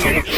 Okay.